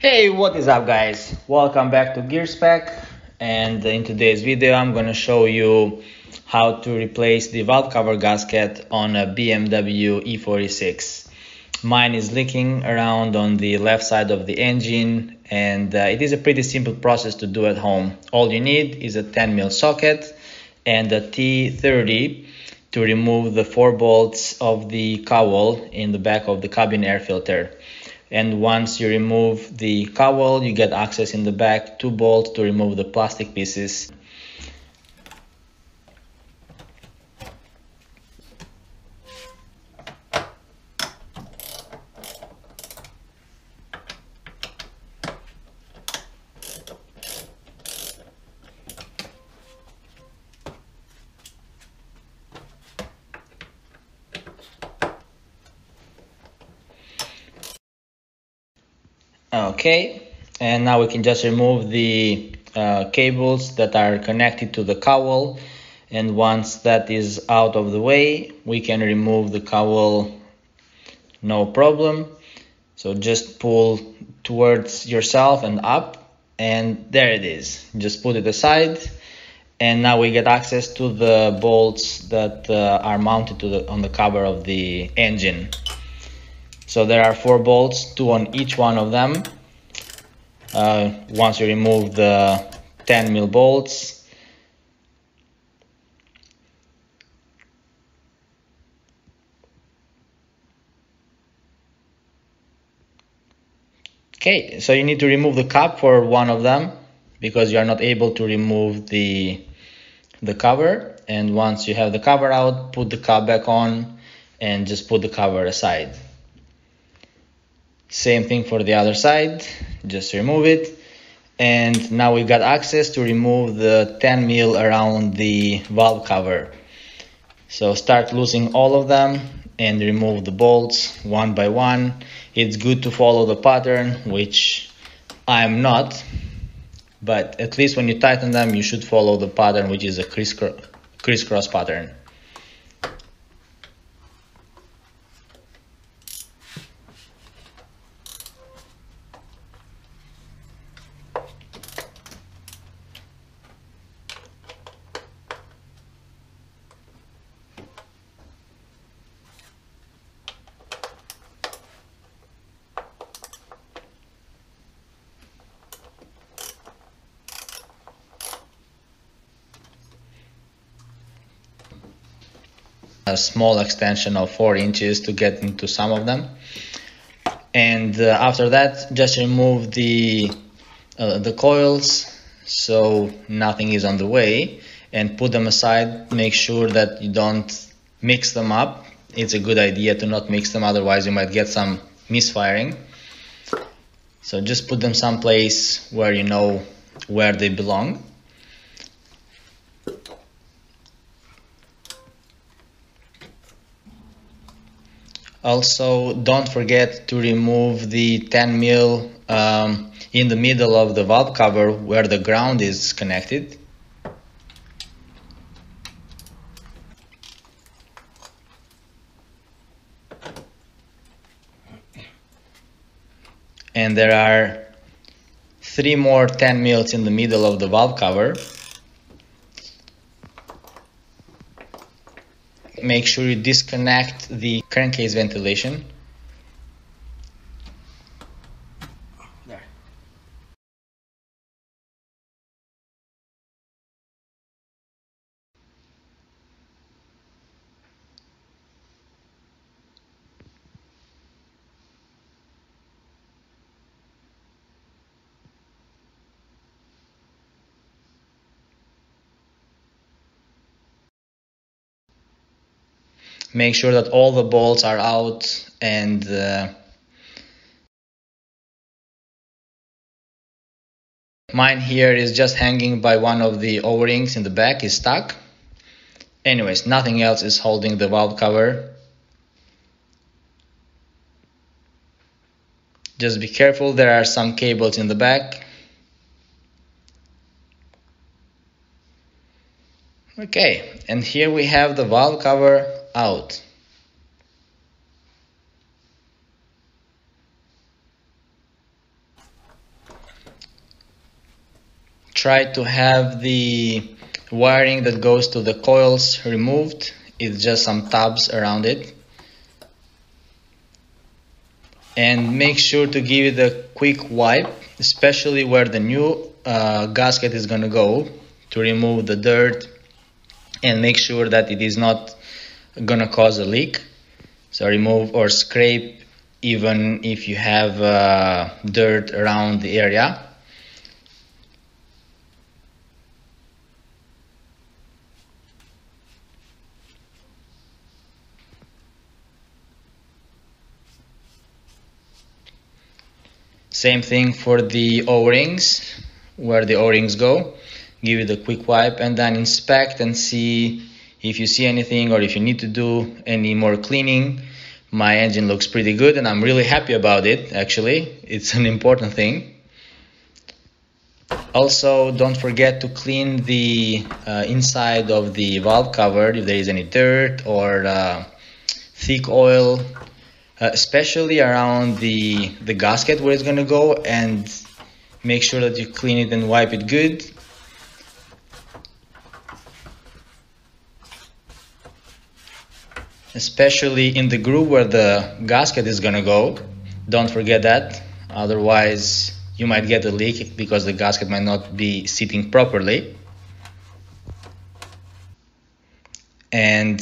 Hey, what is up guys? Welcome back to GearSpec and in today's video I'm gonna show you how to replace the valve cover gasket on a BMW E46. Mine is leaking around on the left side of the engine and uh, it is a pretty simple process to do at home. All you need is a 10mm socket and a T30 to remove the four bolts of the cowl in the back of the cabin air filter and once you remove the cowl you get access in the back two bolts to remove the plastic pieces okay and now we can just remove the uh, cables that are connected to the cowl. And once that is out of the way we can remove the cowl no problem. So just pull towards yourself and up and there it is. Just put it aside. And now we get access to the bolts that uh, are mounted to the on the cover of the engine. So there are four bolts, two on each one of them. Uh, once you remove the 10 mil bolts, Okay, so you need to remove the cap for one of them because you are not able to remove the the cover. And once you have the cover out put the cap back on and just put the cover aside. Same thing for the other side, just remove it. And now we've got access to remove the 10 mil around the valve cover. So start losing all of them and remove the bolts one by one. It's good to follow the pattern, which I'm not, but at least when you tighten them, you should follow the pattern, which is a crisscross, crisscross pattern. A small extension of 4 inches to get into some of them. And uh, after that just remove the uh, the coils so nothing is on the way and put them aside. Make sure that you don't mix them up. It's a good idea to not mix them otherwise you might get some misfiring. So just put them someplace where you know where they belong Also, don't forget to remove the 10 mil um, in the middle of the valve cover where the ground is connected. And there are three more 10 mils in the middle of the valve cover. Make sure you disconnect the crankcase ventilation. Make sure that all the bolts are out and uh, mine here is just hanging by one of the o-rings in the back is stuck. Anyways nothing else is holding the valve cover. Just be careful there are some cables in the back. Okay and here we have the valve cover out. try to have the wiring that goes to the coils removed. It's just some tabs around it. And make sure to give it a quick wipe, especially where the new uh, gasket is going to go to remove the dirt and make sure that it is not to cause a leak. So remove or scrape even if you have uh, dirt around the area. Same thing for the O-rings, where the O-rings go. Give it a quick wipe and then inspect and see if you see anything or if you need to do any more cleaning. My engine looks pretty good and I'm really happy about it actually. It's an important thing. Also, don't forget to clean the uh, inside of the valve cover if there is any dirt or uh, thick oil uh, especially around the the gasket where it's gonna go and make sure that you clean it and wipe it good especially in the groove where the gasket is gonna go don't forget that otherwise you might get a leak because the gasket might not be sitting properly and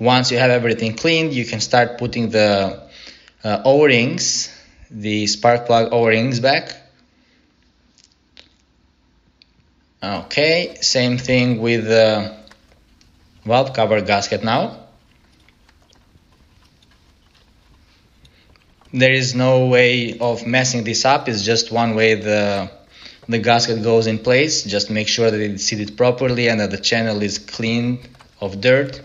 once you have everything cleaned, you can start putting the uh, O-rings, the spark plug O-rings back. Okay, same thing with the valve cover gasket now. There is no way of messing this up, it's just one way the the gasket goes in place. Just make sure that it's seated properly and that the channel is clean of dirt.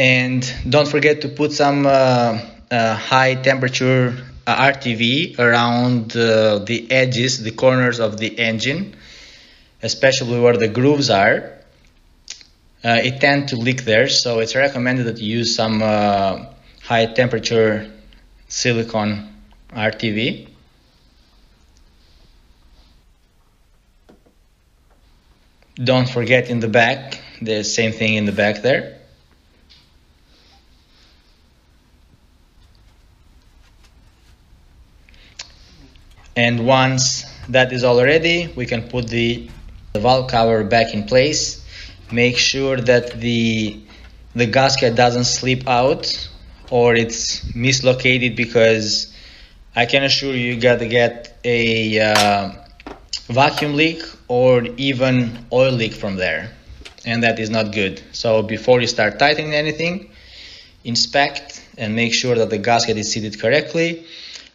and don't forget to put some uh, uh, high temperature uh, RTV around uh, the edges, the corners of the engine, especially where the grooves are. Uh, it tend to leak there, so it's recommended that you use some uh, high temperature silicone RTV. Don't forget in the back, the same thing in the back there. and once that is all ready we can put the, the valve cover back in place make sure that the the gasket doesn't slip out or it's mislocated because I can assure you you gotta get a uh, vacuum leak or even oil leak from there and that is not good. So before you start tightening anything inspect and make sure that the gasket is seated correctly.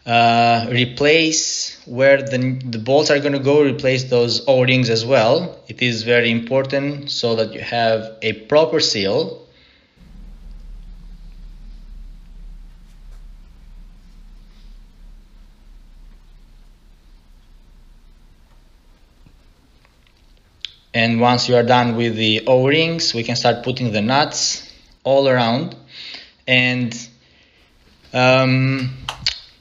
Uh, replace where the, the bolts are going to go replace those o-rings as well. It is very important so that you have a proper seal. And once you are done with the o-rings we can start putting the nuts all around. And um,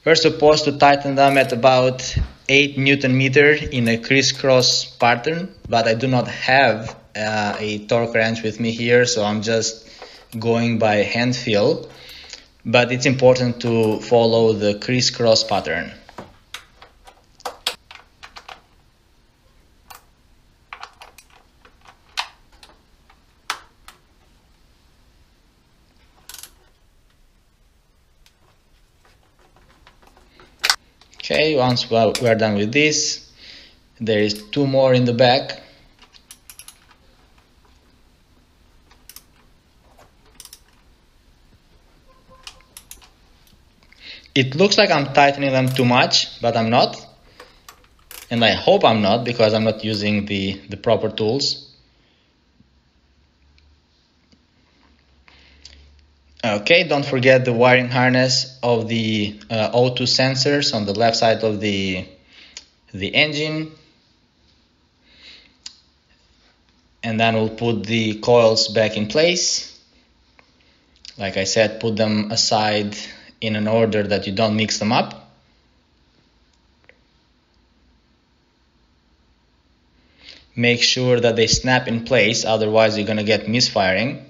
we're supposed to tighten them at about 8 newton meter in a crisscross pattern, but I do not have uh, a torque wrench with me here, so I'm just going by hand feel. But it's important to follow the crisscross pattern. Okay, once we are done with this, there is two more in the back. It looks like I'm tightening them too much, but I'm not. And I hope I'm not because I'm not using the, the proper tools. Okay, don't forget the wiring harness of the uh, O2 sensors on the left side of the, the engine. And then we'll put the coils back in place. Like I said, put them aside in an order that you don't mix them up. Make sure that they snap in place, otherwise you're gonna get misfiring.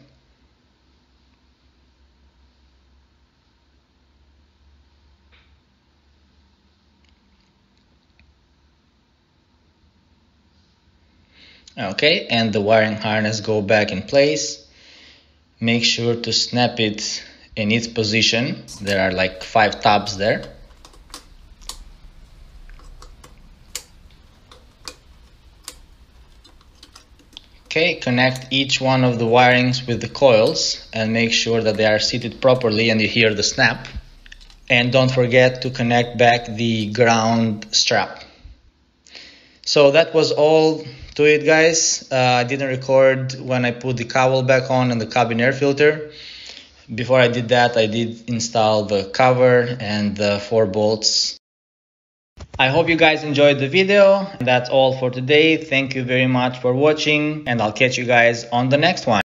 Okay and the wiring harness go back in place. Make sure to snap it in its position. There are like five tabs there. Okay connect each one of the wirings with the coils and make sure that they are seated properly and you hear the snap. And don't forget to connect back the ground strap so that was all to it guys. Uh, I didn't record when I put the cowl back on and the cabin air filter. Before I did that, I did install the cover and the four bolts. I hope you guys enjoyed the video. That's all for today. Thank you very much for watching and I'll catch you guys on the next one.